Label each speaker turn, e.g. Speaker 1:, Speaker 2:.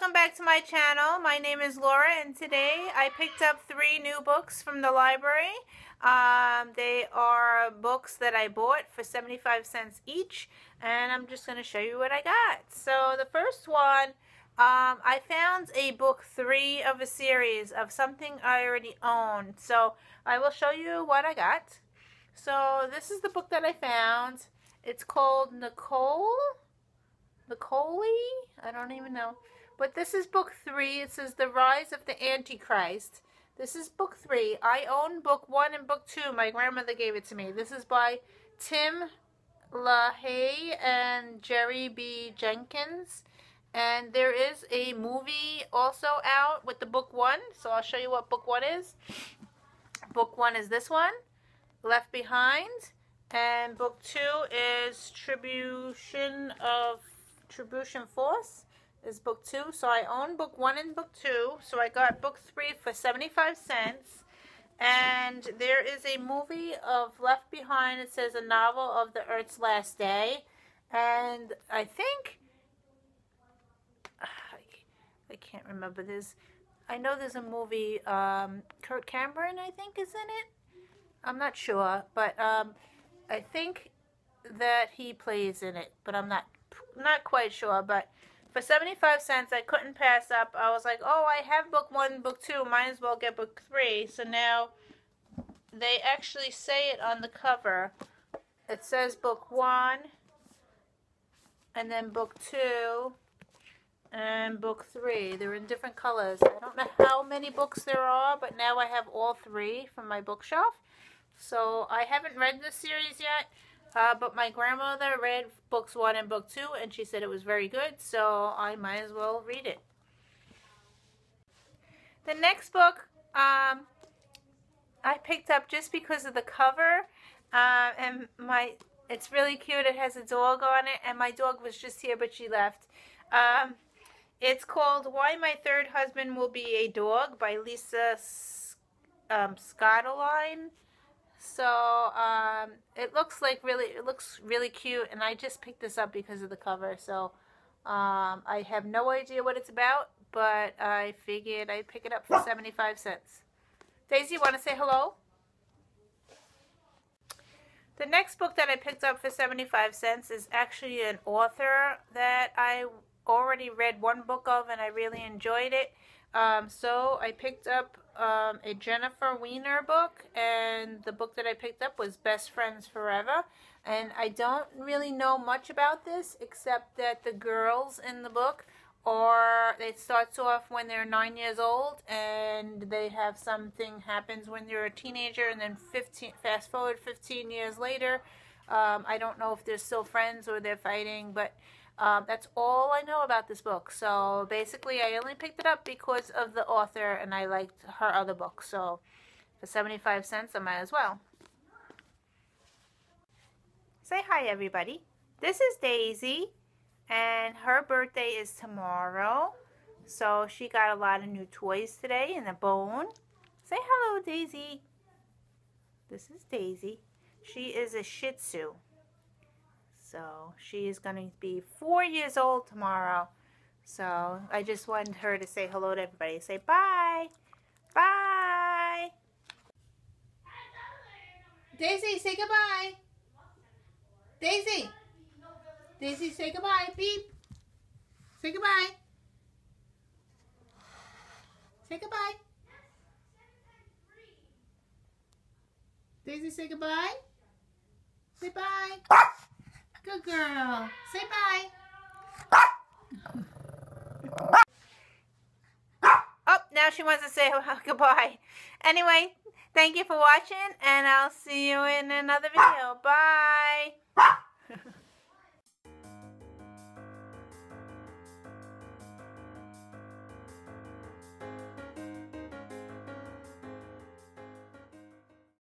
Speaker 1: welcome back to my channel. My name is Laura and today I picked up three new books from the library. Um, they are books that I bought for 75 cents each and I'm just going to show you what I got. So the first one, um, I found a book three of a series of something I already owned. So I will show you what I got. So this is the book that I found. It's called Nicole Nicole? I don't even know. But this is book three. It says The Rise of the Antichrist. This is book three. I own book one and book two. My grandmother gave it to me. This is by Tim LaHaye and Jerry B. Jenkins. And there is a movie also out with the book one. So I'll show you what book one is. Book one is this one, Left Behind. And book two is Tribulation of Tribulation Force is book two. So I own book one and book two. So I got book three for 75 cents. And there is a movie of Left Behind. It says a novel of the Earth's last day. And I think, I can't remember this. I know there's a movie, um, Kirk Cameron, I think, is in it. I'm not sure, but um, I think that he plays in it, but I'm not not quite sure, but for 75 cents, I couldn't pass up. I was like, oh, I have book one, book two. Might as well get book three. So now they actually say it on the cover. It says book one, and then book two, and book three. They're in different colors. I don't know how many books there are, but now I have all three from my bookshelf. So I haven't read this series yet. Uh, but my grandmother read books one and book two, and she said it was very good, so I might as well read it. The next book um, I picked up just because of the cover, uh, and my it's really cute. It has a dog on it, and my dog was just here, but she left. Um, it's called Why My Third Husband Will Be a Dog by Lisa um, Scottoline. So um, it looks like really, it looks really cute, and I just picked this up because of the cover. So um, I have no idea what it's about, but I figured I'd pick it up for 75 cents. Daisy, you want to say hello? The next book that I picked up for 75 cents is actually an author that I already read one book of and I really enjoyed it. Um, so I picked up um, a Jennifer Weiner book, and the book that I picked up was Best Friends Forever. And I don't really know much about this, except that the girls in the book or it starts off when they're nine years old and they have something happens when they're a teenager and then 15 fast forward 15 years later um, i don't know if they're still friends or they're fighting but um, that's all I know about this book. So basically, I only picked it up because of the author and I liked her other book. So for 75 cents, I might as well. Say hi, everybody. This is Daisy, and her birthday is tomorrow. So she got a lot of new toys today and a bone. Say hello, Daisy. This is Daisy. She is a Shih Tzu. So she is going to be four years old tomorrow. So I just wanted her to say hello to everybody. Say bye. Bye. Daisy, say goodbye. Daisy. Daisy, say goodbye. Beep. Say goodbye. Say goodbye. Daisy, say goodbye. Say bye. Good girl. Say bye. Oh, now she wants to say goodbye. Anyway, thank you for watching, and I'll see you in another video. Bye.